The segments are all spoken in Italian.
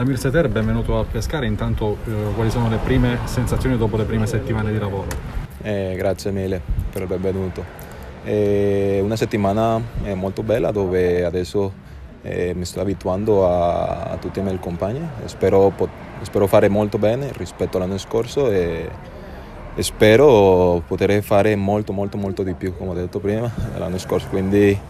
Damir Seter, benvenuto a Pescara. Intanto, eh, quali sono le prime sensazioni dopo le prime settimane di lavoro? Eh, grazie mille per il benvenuto. È una settimana eh, molto bella dove adesso eh, mi sto abituando a, a, tutti i miei compagni. Spero, spero, fare molto bene rispetto all'anno scorso e, e, spero poter fare molto, molto, molto di più, come ho detto prima, l'anno scorso. Quindi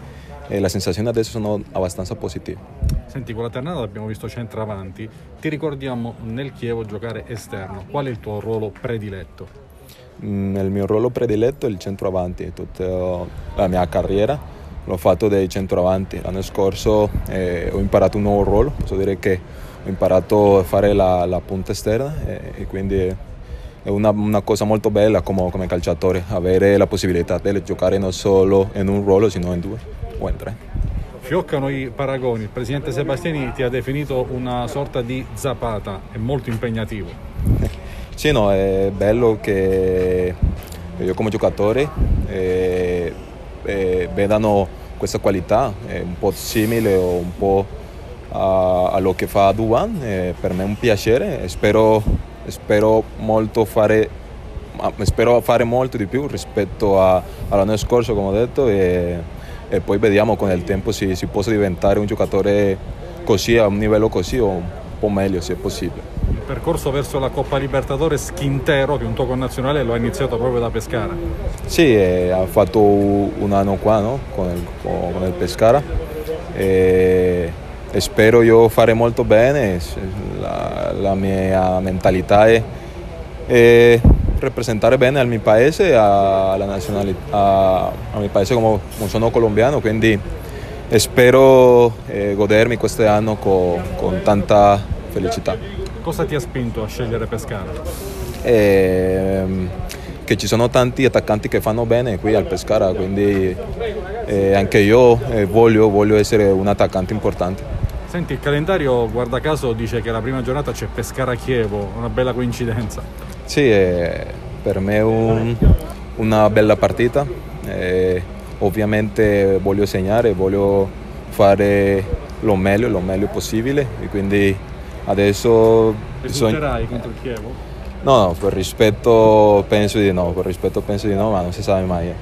eh, le sensazioni adesso sono abbastanza positive. Senti, con la Ternana l'abbiamo visto centravanti, ti ricordiamo nel Chievo giocare esterno. Qual è il tuo ruolo prediletto? Mm, il mio ruolo prediletto è il centroavanti, tutta la mia carriera l'ho fatto dei centroavanti. L'anno scorso eh, ho imparato un nuovo ruolo, posso dire che ho imparato a fare la, la punta esterna e, e quindi è una, una, cosa molto bella come, come calciatore, avere la possibilità di giocare non solo in un ruolo, sino in due o in tre fioccano i paragoni. Il presidente Sebastiani ti ha definito una sorta di zapata, è molto impegnativo. Sì, no, è bello che io come giocatore eh, eh, vedano questa qualità, è un po' simile o un po' a, a lo che fa Duan, eh, per me è un piacere spero, spero molto fare spero fare molto di più rispetto all'anno scorso come ho detto e, poi vediamo con il tempo se si può diventare un giocatore così a un livello così o un po' meglio se è possibile. Il percorso verso la Coppa Libertadores Quintero, che è un tuo connazionale, lo ha iniziato proprio da Pescara. Sì, eh, ha fatto un anno qua no? con, il, con, il, Pescara e, e, spero io fare molto bene, la, la mia mentalità è, è rappresentare bene al mio paese, alla nazionalità, al mio paese come sono colombiano, quindi spero eh, godermi quest'anno con, con tanta felicità. Cosa ti ha spinto a scegliere Pescara? Eh, che ci sono tanti attaccanti che fanno bene qui al Pescara, quindi eh, anche io eh, voglio, voglio essere un attaccante importante. Senti, il calendario, guarda caso, dice che la prima giornata c'è Pescara-Chievo, una bella coincidenza. Sì, è per me è un, una bella partita. E ovviamente voglio segnare, voglio fare lo meglio, lo meglio possibile e quindi adesso... Risulterai contro il Chievo? No, no, per rispetto penso di no, per rispetto penso di no, ma non si sa mai.